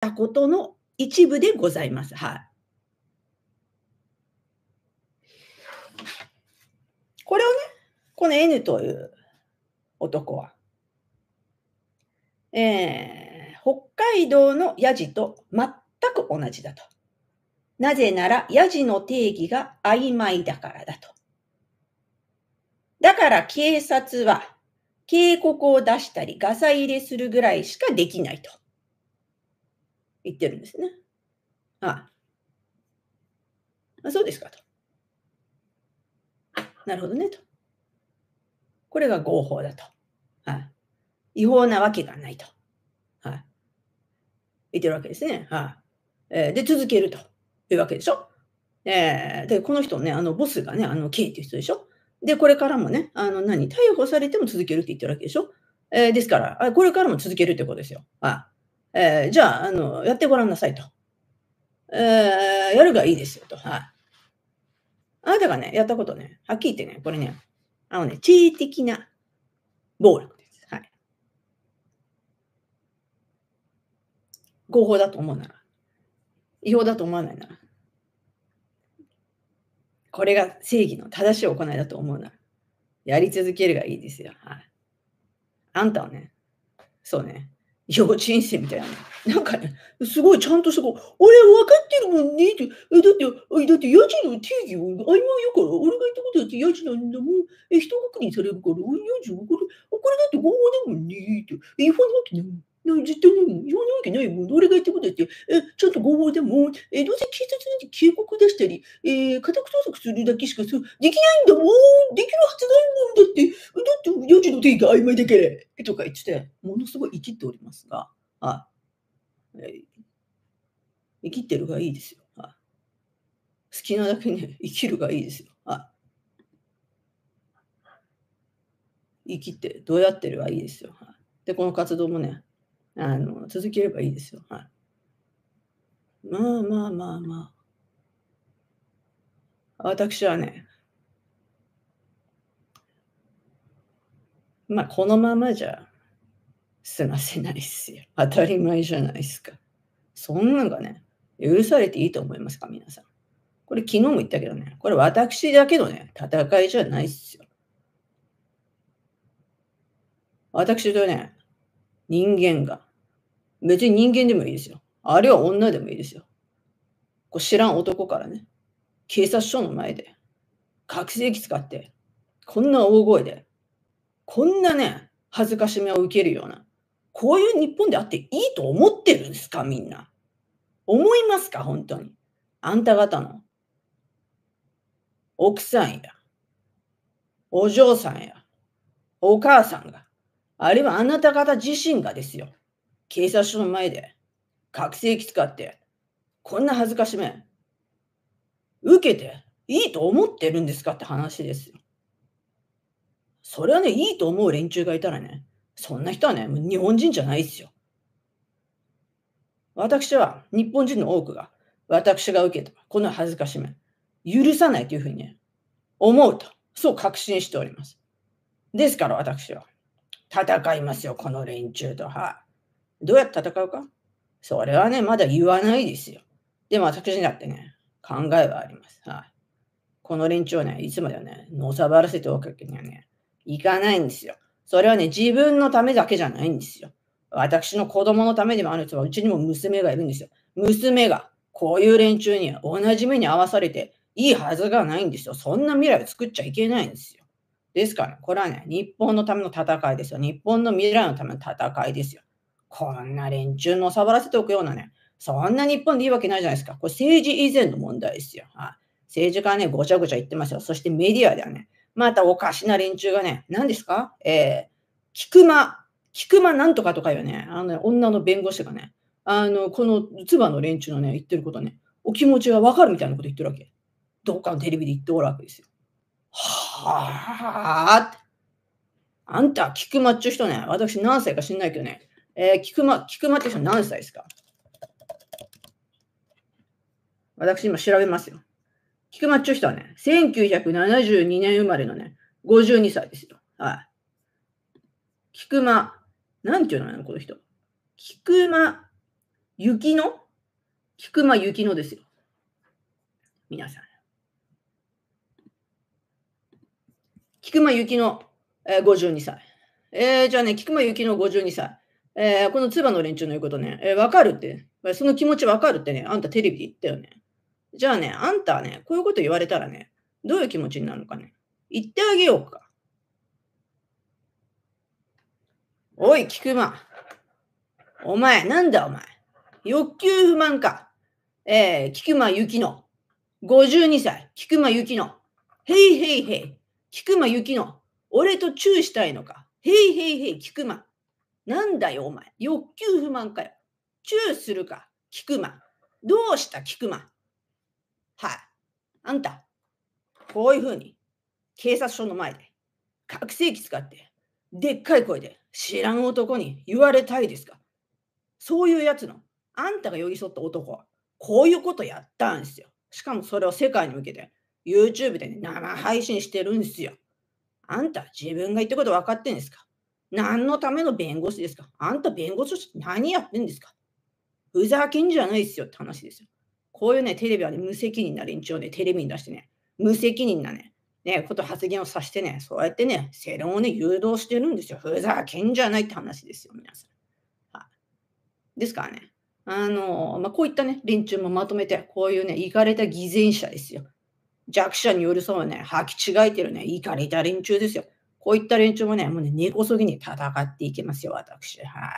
たことの一部でございます。はい。これをね、この N という男は、えー、北海道のヤジと全く同じだと。なぜなら、ヤジの定義が曖昧だからだと。だから警察は警告を出したり、ガサ入れするぐらいしかできないと言ってるんですね。ああそうですかと。なるほどねと。これが合法だと。はい、違法なわけがないと。はい、言ってるわけですね。はい、えー、で、続けるというわけでしょ。えー、で、この人ね、あの、ボスがね、あの、K っていう人でしょ。で、これからもね、あの、何、逮捕されても続けるって言ってるわけでしょ。えー、ですから、これからも続けるってことですよ。あえー、じゃあ、あの、やってごらんなさいと。えー、やるがいいですよと。はい。あなたがね、やったことね、はっきり言ってね、これね、あのね、地位的な暴力です。はい。合法だと思うなら、違法だと思わないなら、これが正義の正しい行いだと思うなら、やり続けるがいいですよ。はい。あんたはね、そうね、幼稚園生みたいな。なんかね、すごいちゃんとしたこ、俺分かってるもんねって。だって、だって、家賃の定義を曖昧よから、俺が言ったことだって家賃なんだもん。え、人確認されるから、俺ヤジこれ、これだって合法だもんねって。違法なわけない。絶対ないもん。言わないわけないもん。俺が言ったことだって、え、ちゃんと合法でも、え、どうせ警察なんて警告出したり、えー、家宅捜索するだけしかそうできないんだもん。できるはずないもんだって。だって、家賃の定義が曖昧だから。とか言ってて、ものすごい生きっておりますが、あ、えー、生きてるがいいですよ。あ好きなだけね、生きるがいいですよ。あ生きて、どうやってるがいいですよ。はいで、この活動もね、あの、続ければいいですよ。はい。まあまあまあまあ。私はね、まあ、このままじゃ済ませないっすよ。当たり前じゃないですか。そんなんがね、許されていいと思いますか、皆さん。これ昨日も言ったけどね、これ私だけのね、戦いじゃないっすよ。私とね、人間が、別に人間でもいいですよ。あるいは女でもいいですよ。こう知らん男からね、警察署の前で、覚醒器使って、こんな大声で、こんなね、恥ずかしめを受けるような、こういう日本であっていいと思ってるんですか、みんな。思いますか、本当に。あんた方の奥さんや、お嬢さんや、お母さんが、あるいはあなた方自身がですよ。警察署の前で、覚醒器使って、こんな恥ずかしめ、受けていいと思ってるんですかって話ですよ。それはね、いいと思う連中がいたらね、そんな人はね、日本人じゃないですよ。私は日本人の多くが、私が受けたこの恥ずかしめ、許さないというふうにね、思うと、そう確信しております。ですから私は、戦いますよ、この連中と。はい。どうやって戦うか？それはね、まだ言わないですよ。でも私にだってね、考えはあります。はい。この連中をね、いつまではね、のさばらせておくわけにはね、いかないんですよ。それはね、自分のためだけじゃないんですよ。私の子供のためでもあるんですが、うちにも娘がいるんですよ。娘がこういう連中に同じ目に合わされていいはずがないんですよ。そんな未来を作っちゃいけないんですよ。ですから、これはね、日本のための戦いですよ。日本の未来のための戦いですよ。こんな連中のさばらせておくようなね、そんな日本でいいわけないじゃないですか。これ政治以前の問題ですよ。はい、政治家はね、ごちゃごちゃ言ってますよ。そしてメディアではね、またおかしな連中がね、何ですか？えー、菊間、菊間なんとかとかいうね、あの、ね、女の弁護士がね、あの、この唾の連中のね、言ってることね、お気持ちがわかるみたいなこと言ってるわけ。どっかのテレビで言っておるわけですよ。はああんた、菊間っちゅう人ね、私何歳か知んないけどね、えー、菊間、菊間って人何歳ですか？私今調べますよ。菊間っちゅう人はね、1972年生まれのね、52歳ですよ。はい。菊間、なんていうの、この人。菊間雪の菊間雪のですよ。皆さん。菊間雪の、えー、52歳。えー、じゃあね、菊間雪の52歳。えー、この唾の連中の言うことね、えー、わかるって、その気持ちわかるってね、あんたテレビで言ったよね。じゃあね、あんたはね、こういうこと言われたらね、どういう気持ちになるのかね。言ってあげようか。おい、菊間。お前、なんだお前。欲求不満か。えー、菊間ゆきの。52歳、菊間ゆきの。へいへいへい。菊間ゆきの。俺とチューしたいのか。へいへいへい、菊間。なんだよ、お前。欲求不満かよ。チューするか、菊間。どうした、菊間。はい。あんた、こういうふうに、警察署の前で、拡声器使って、でっかい声で、知らん男に言われたいですか？そういうやつの、あんたが寄り添った男は、こういうことやったんですよ。しかもそれを世界に向けて、YouTube で、ね、生配信してるんですよ。あんた、自分が言ったこと分かってんですか？何のための弁護士ですか？あんた弁護士として何やってんですか？ふざけんじゃないですよって話ですよ。こういうね、テレビはね、無責任な連中をね、テレビに出してね、無責任なね、ね、こと発言をさせてね、そうやってね、世論をね、誘導してるんですよ。ふざけんじゃないって話ですよ、皆さん。は、ですからね、あの、まあ、こういったね、連中もまとめて、こういうね、いかれた偽善者ですよ。弱者によるそうね、履き違えてるね、いかれた連中ですよ。こういった連中もね、もうね、根こそぎに戦っていきますよ、私。は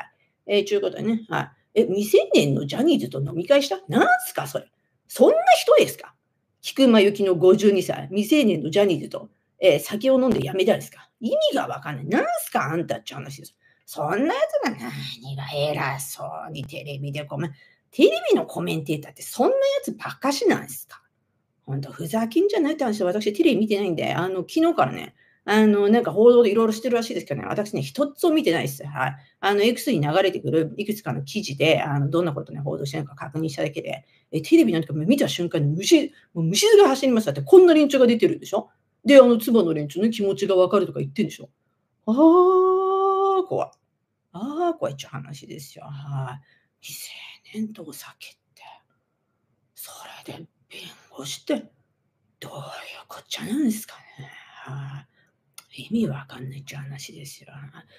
い。えー、ちゅうことでね、はい。え、未成年のジャニーズと飲み会した？なんすか、それ。そんな人ですか？菊間由紀の52歳、未成年のジャニーズと、えー、酒を飲んでやめたんですか？意味がわかんない。なんすかあんたって話です。そんなやつが何が偉そうにテレビでコメンテレビのコメンテーターってそんなやつばっかしなんですか？ほんと、ふざけんじゃないって話で私テレビ見てないんで、あの、昨日からね、あの、なんか報道でいろいろしてるらしいですけどね、私ね、一つを見てないです。はい。あの、X に流れてくるいくつかの記事で、あの、どんなことね、報道してるのか確認しただけで、えテレビなんか見た瞬間に虫、もう虫が走りましたって、こんな連中が出てるでしょ？で、あの、唾の連中の気持ちがわかるとか言ってるでしょ？あー、怖い。あー、怖いっちゅう話ですよ。はい。未成年とお酒って、それで弁護士って、どういうこっちゃなんですかね。はい。意味わかんないって話ですよ。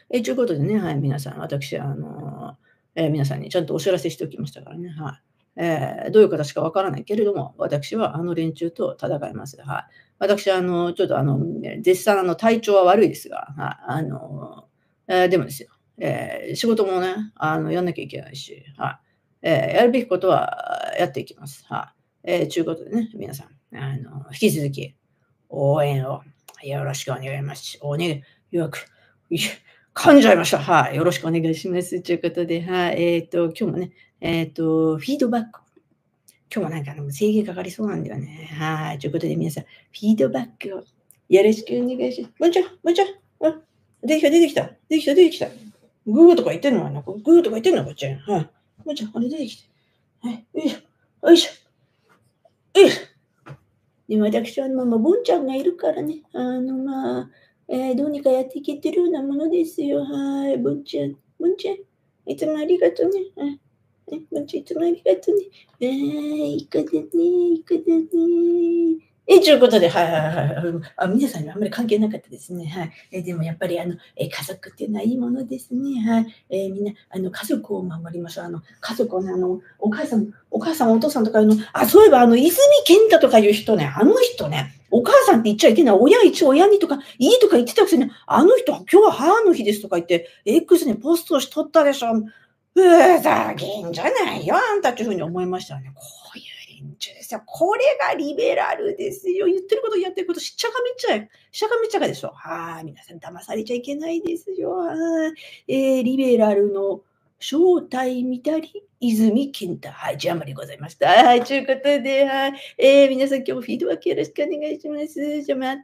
え、ということでね、はい、皆さん、私、あの、えー、皆さんにちゃんとお知らせしておきましたからね、はい。えー、どういう形かわからないけれども、私はあの連中と戦います。はい。私は、あの、ちょっとあの、絶賛あの体調は悪いですが、はい。あの、えー、でもですよ、えー、仕事もね、あの、やんなきゃいけないし、はい。えー、やるべきことはやっていきます。はい。えー、ということでね、皆さん、あの、引き続き応援をよろしくお願いします。お願い、よく、噛んじゃいました。はい。よろしくお願いします。ということで、はい。えっ、ー、と、今日もね、えっ、ー、と、フィードバック。今日もなんかあの制限かかりそうなんだよね。はい。ということで、皆さん、フィードバックをよろしくお願いします。もんちゃん、もんちゃん。出てきた、出てきた。出てきた、出てきた。グーとか言ってんのかな？グーとか言ってんのこっち。はい。もんちゃん、あれ出てきて。はい。よいしょ。よいしょ。よいしょ。で私は、まあ、ボンちゃんがいるからね、あの、まあ、えー、どうにかやっていけてるようなものですよ。はい、ボンちゃん。ボンちゃん、いつもありがとうね。ボンちゃん、いつもありがとうね。えー、いかだね、いかだね。え、ということで、はいはいはい。あ皆さんにはあんまり関係なかったですね。はい。えでもやっぱり、あの、え家族っていうのはいいものですね。はい。えー、みんな、あの、家族を守りましょう。あの、家族をね、あの、お母さん、お母さん、お父さんとかの、あ、そういえば、あの、泉健太とかいう人ね、あの人ね、お母さんって言っちゃいけない。親一親にとか、いいとか言ってたくせに、あの人、今日は母の日ですとか言って、X にポストしとったでしょ。ふざけんじゃないよ、あんたっていうふうに思いましたね。こうい連中ですよ。これがリベラルですよ。言ってることやってることしっちゃかめっちゃい。しゃかめっちゃかでしょ。はい。皆さん騙されちゃいけないですよ。はい。えー、リベラルの正体見たり、泉健太。はい。ジャマでございました。はい。ということで、はい。えー、皆さん今日もフィードバックよろしくお願いします。じゃあ、またね